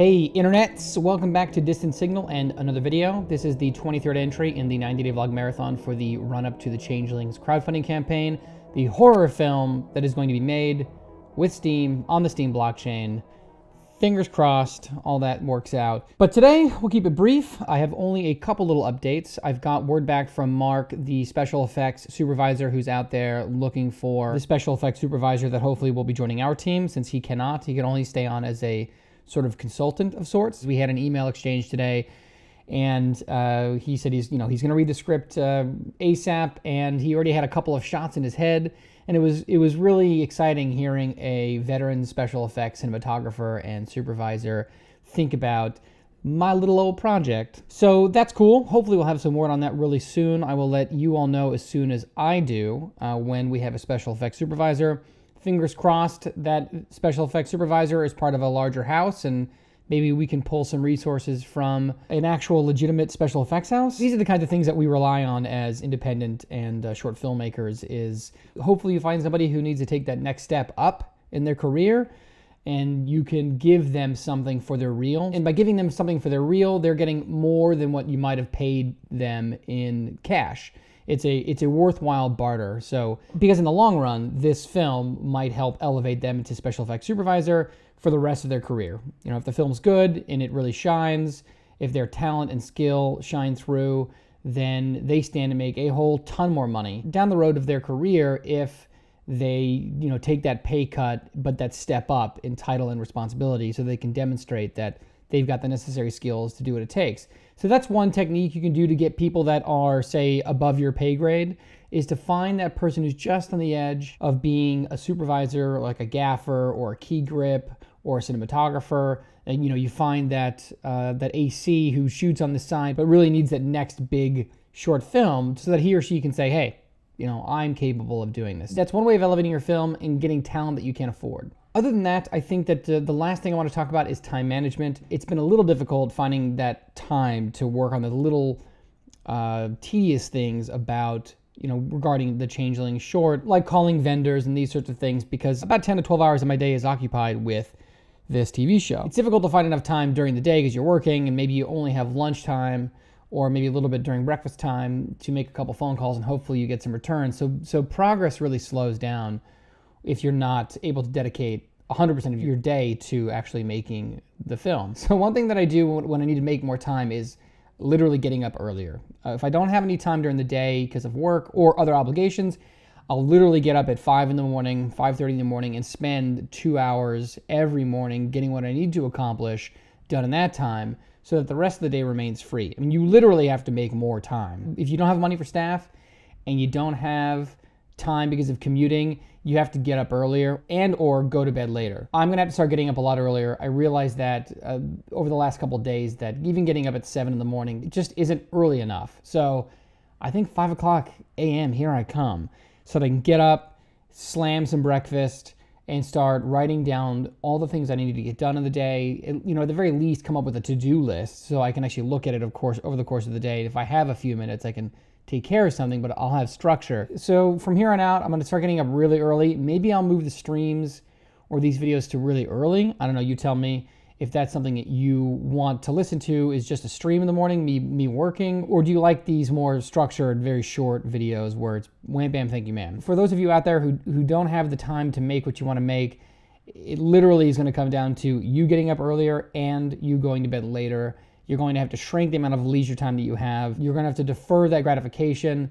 Hey internets, welcome back to Distant Signal and another video. This is the 23rd entry in the 90 day vlog marathon for the run up to the Changelings crowdfunding campaign, the horror film that is going to be made with Steem on the Steem blockchain. Fingers crossed, all that works out. But today, we'll keep it brief. I have only a couple little updates. I've got word back from Mark, the special effects supervisor who's out there looking for the special effects supervisor that hopefully will be joining our team since he cannot. He can only stay on as a sort of consultant of sorts. We had an email exchange today and uh, he said he's you know he's going to read the script uh, ASAP, and he already had a couple of shots in his head, and it was it was really exciting hearing a veteran special effects cinematographer and supervisor think about my little old project. So that's cool. Hopefully we'll have some word on that really soon. I will let you all know as soon as I do uh, when we have a special effects supervisor. Fingers crossed that special effects supervisor is part of a larger house and maybe we can pull some resources from an actual legitimate special effects house. These are the kinds of things that we rely on as independent and uh, short filmmakers is hopefully you find somebody who needs to take that next step up in their career and you can give them something for their reel. And by giving them something for their reel, they're getting more than what you might have paid them in cash. It's a it's a worthwhile barter. So because in the long run, this film might help elevate them into special effects supervisor, for the rest of their career. You know, if the film's good and it really shines, if their talent and skill shine through, then they stand to make a whole ton more money down the road of their career if they, you know, take that pay cut but that step up in title and responsibility so they can demonstrate that they've got the necessary skills to do what it takes. So that's one technique you can do to get people that are say above your pay grade is to find that person who's just on the edge of being a supervisor like a gaffer or a key grip or a cinematographer, and you know you find that uh, that AC who shoots on the side but really needs that next big short film so that he or she can say, hey, you know, I'm capable of doing this. That's one way of elevating your film and getting talent that you can't afford. Other than that, I think that uh, the last thing I want to talk about is time management. It's been a little difficult finding that time to work on the little uh, tedious things about you know, regarding the changeling short, like calling vendors and these sorts of things, because about 10 to 12 hours of my day is occupied with this TV show. It's difficult to find enough time during the day because you're working and maybe you only have lunchtime or maybe a little bit during breakfast time to make a couple phone calls and hopefully you get some returns. So so progress really slows down if you're not able to dedicate 100% of your day to actually making the film. So one thing that I do when I need to make more time is literally getting up earlier. Uh, if I don't have any time during the day because of work or other obligations, I'll literally get up at five in the morning, 5:30 in the morning, and spend two hours every morning getting what I need to accomplish done in that time, so that the rest of the day remains free. I mean, you literally have to make more time. If you don't have money for staff, and you don't have time because of commuting, you have to get up earlier and or go to bed later. I'm gonna have to start getting up a lot earlier. I realized that uh, over the last couple days that even getting up at seven in the morning just isn't early enough. So I think five o'clock a.m. here I come so that I can get up, slam some breakfast, and start writing down all the things I need to get done in the day. you know, at the very least, come up with a to-do list so I can actually look at it, of course, over the course of the day. If I have a few minutes, I can take care of something, but I'll have structure. So from here on out, I'm to start getting up really early. Maybe I'll move the streams or these videos to really early. I don't know. You tell me if that's something that you want to listen to is just a stream in the morning, me me working, or do you like these more structured, very short videos where it's wham bam, thank you, ma'am? For those of you out there who, who don't have the time to make what you want to make, it literally is going to come down to you getting up earlier and you going to bed later. You're going to have to shrink the amount of leisure time that you have. You're going to have to defer that gratification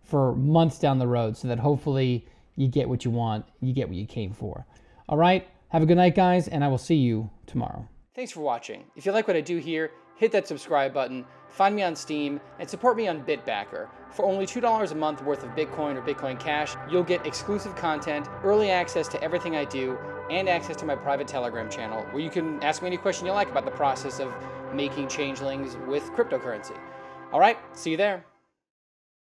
for months down the road so that hopefully you get what you want, you get what you came for. All right? Have a good night, guys, and I will see you tomorrow. Thanks for watching. If you like what I do here, hit that subscribe button, find me on Steem, and support me on Bitbacker. For only $2 a month worth of Bitcoin or Bitcoin Cash, you'll get exclusive content, early access to everything I do, and access to my private Telegram channel, where you can ask me any question you like about the process of making changelings with cryptocurrency. All right, see you there.